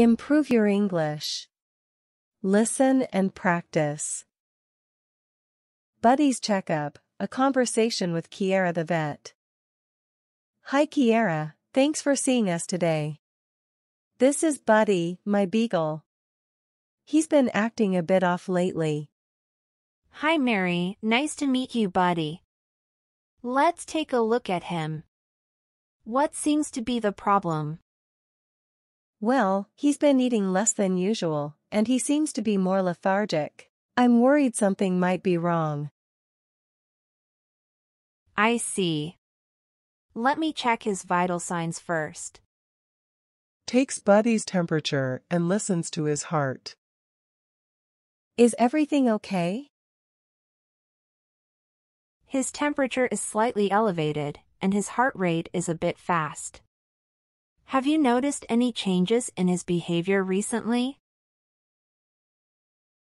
Improve your English. Listen and practice. Buddy's Checkup, a conversation with Kiara the vet. Hi Kiara, thanks for seeing us today. This is Buddy, my beagle. He's been acting a bit off lately. Hi Mary, nice to meet you buddy. Let's take a look at him. What seems to be the problem? Well, he's been eating less than usual, and he seems to be more lethargic. I'm worried something might be wrong. I see. Let me check his vital signs first. Takes Buddy's temperature and listens to his heart. Is everything okay? His temperature is slightly elevated, and his heart rate is a bit fast. Have you noticed any changes in his behavior recently?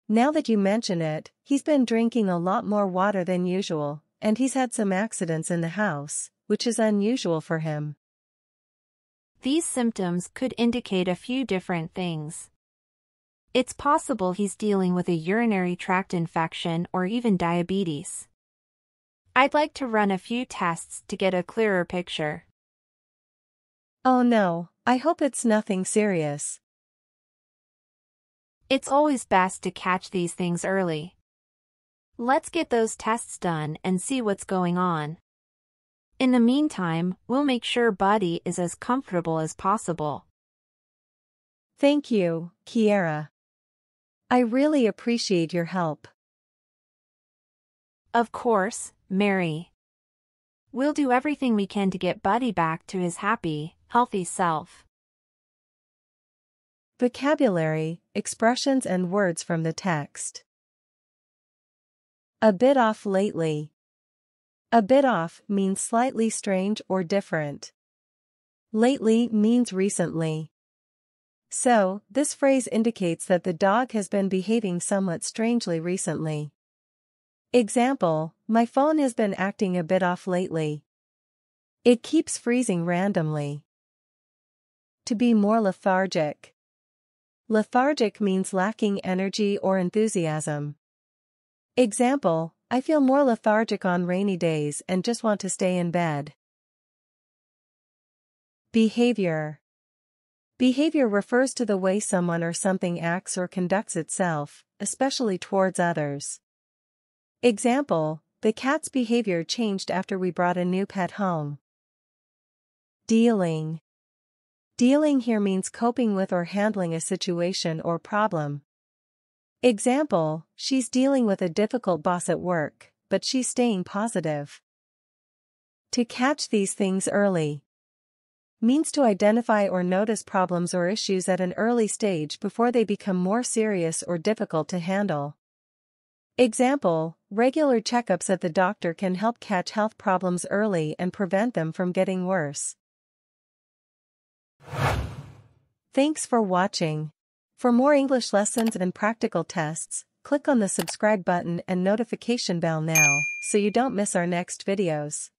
Now that you mention it, he's been drinking a lot more water than usual, and he's had some accidents in the house, which is unusual for him. These symptoms could indicate a few different things. It's possible he's dealing with a urinary tract infection or even diabetes. I'd like to run a few tests to get a clearer picture. Oh no, I hope it's nothing serious. It's always best to catch these things early. Let's get those tests done and see what's going on. In the meantime, we'll make sure Buddy is as comfortable as possible. Thank you, Kiara. I really appreciate your help. Of course, Mary. We'll do everything we can to get Buddy back to his happy, healthy self. Vocabulary, expressions and words from the text. A bit off lately. A bit off means slightly strange or different. Lately means recently. So, this phrase indicates that the dog has been behaving somewhat strangely recently. Example, my phone has been acting a bit off lately. It keeps freezing randomly. To be more lethargic. Lethargic means lacking energy or enthusiasm. Example, I feel more lethargic on rainy days and just want to stay in bed. Behavior Behavior refers to the way someone or something acts or conducts itself, especially towards others. Example, the cat's behavior changed after we brought a new pet home. Dealing Dealing here means coping with or handling a situation or problem. Example, she's dealing with a difficult boss at work, but she's staying positive. To catch these things early means to identify or notice problems or issues at an early stage before they become more serious or difficult to handle. Example, regular checkups at the doctor can help catch health problems early and prevent them from getting worse. Thanks for watching. For more English lessons and practical tests, click on the subscribe button and notification bell now so you don't miss our next videos.